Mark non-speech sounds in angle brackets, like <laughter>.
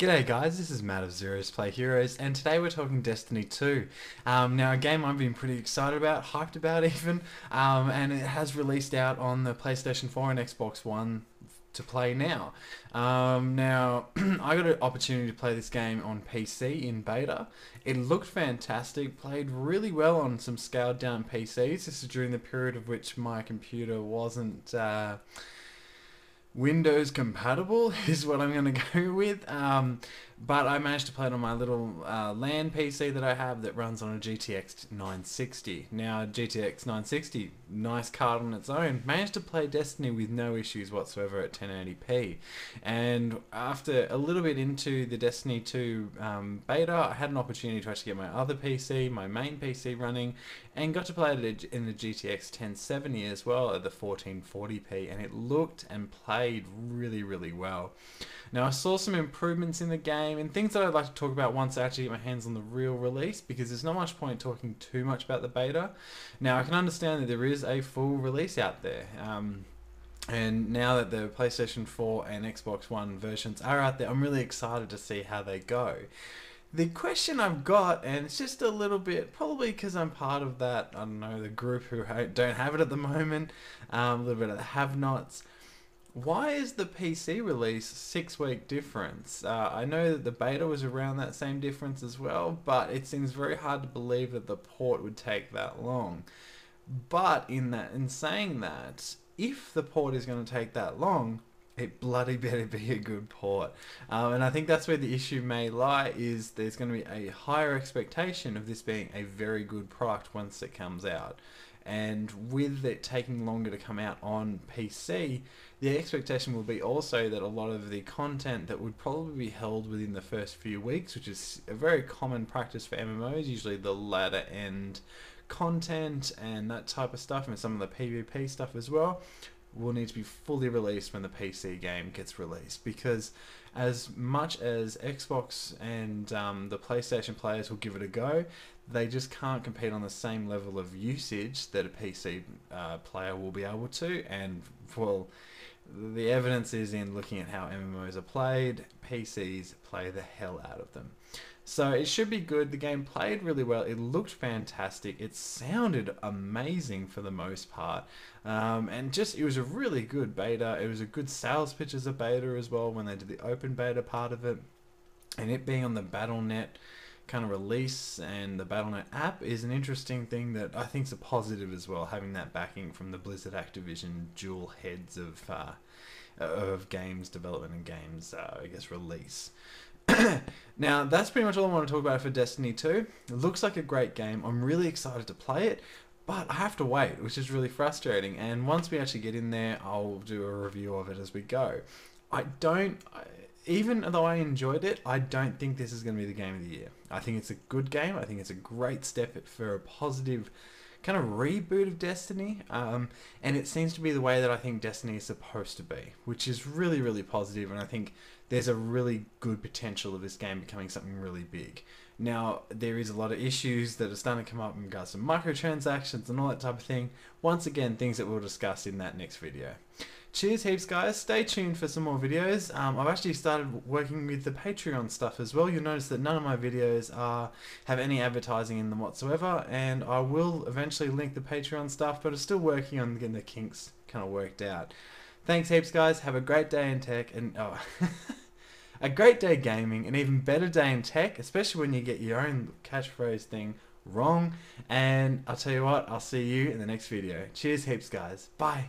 G'day guys, this is Matt of Zeroes Play Heroes, and today we're talking Destiny 2. Um, now a game I've been pretty excited about, hyped about <laughs> even, um, and it has released out on the PlayStation 4 and Xbox One to play now. Um, now, <clears throat> I got an opportunity to play this game on PC in beta. It looked fantastic, played really well on some scaled down PCs. This is during the period of which my computer wasn't... Uh, Windows compatible <laughs> is what I'm going to go with. Um, but I managed to play it on my little uh, LAN PC that I have that runs on a GTX 960. Now, GTX 960, nice card on its own, managed to play Destiny with no issues whatsoever at 1080p. And after a little bit into the Destiny 2 um, beta, I had an opportunity to actually get my other PC, my main PC running, and got to play it in the GTX 1070 as well at the 1440p, and it looked and played really, really well. Now, I saw some improvements in the game and things that I'd like to talk about once I actually get my hands on the real release because there's not much point talking too much about the beta. Now, I can understand that there is a full release out there. Um, and now that the PlayStation 4 and Xbox One versions are out there, I'm really excited to see how they go. The question I've got, and it's just a little bit, probably because I'm part of that, I don't know, the group who don't have it at the moment, um, a little bit of the have-nots. Why is the PC release six week difference? Uh, I know that the beta was around that same difference as well, but it seems very hard to believe that the port would take that long. But in that, in saying that, if the port is going to take that long, it bloody better be a good port. Um, and I think that's where the issue may lie is there's going to be a higher expectation of this being a very good product once it comes out. And with it taking longer to come out on PC, the expectation will be also that a lot of the content that would probably be held within the first few weeks, which is a very common practice for MMOs, usually the latter end content and that type of stuff, and some of the PvP stuff as well, will need to be fully released when the PC game gets released because as much as Xbox and um, the PlayStation players will give it a go, they just can't compete on the same level of usage that a PC uh, player will be able to. And well, the evidence is in looking at how MMOs are played. PCs play the hell out of them. So it should be good. The game played really well. It looked fantastic. It sounded amazing for the most part. Um, and just, it was a really good beta. It was a good sales pitch as a beta as well when they did the open beta part of it. And it being on the Battle.net kind of release and the Battle.net app is an interesting thing that I think is a positive as well, having that backing from the Blizzard Activision dual heads of uh, of games development and games, uh, I guess, release. <coughs> now, that's pretty much all I want to talk about for Destiny 2. It looks like a great game. I'm really excited to play it, but I have to wait, which is really frustrating. And once we actually get in there, I'll do a review of it as we go. I don't, even though I enjoyed it, I don't think this is going to be the game of the year. I think it's a good game. I think it's a great step for a positive kind of reboot of Destiny, um, and it seems to be the way that I think Destiny is supposed to be, which is really, really positive, and I think there's a really good potential of this game becoming something really big. Now, there is a lot of issues that are starting to come up in regards to microtransactions and all that type of thing. Once again, things that we'll discuss in that next video. Cheers heaps guys, stay tuned for some more videos. Um, I've actually started working with the Patreon stuff as well. You'll notice that none of my videos are have any advertising in them whatsoever and I will eventually link the Patreon stuff but I'm still working on getting the kinks kind of worked out. Thanks heaps guys, have a great day in tech and oh, <laughs> a great day gaming, an even better day in tech, especially when you get your own catchphrase thing wrong. And I'll tell you what, I'll see you in the next video. Cheers heaps guys, bye.